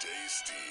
tasty.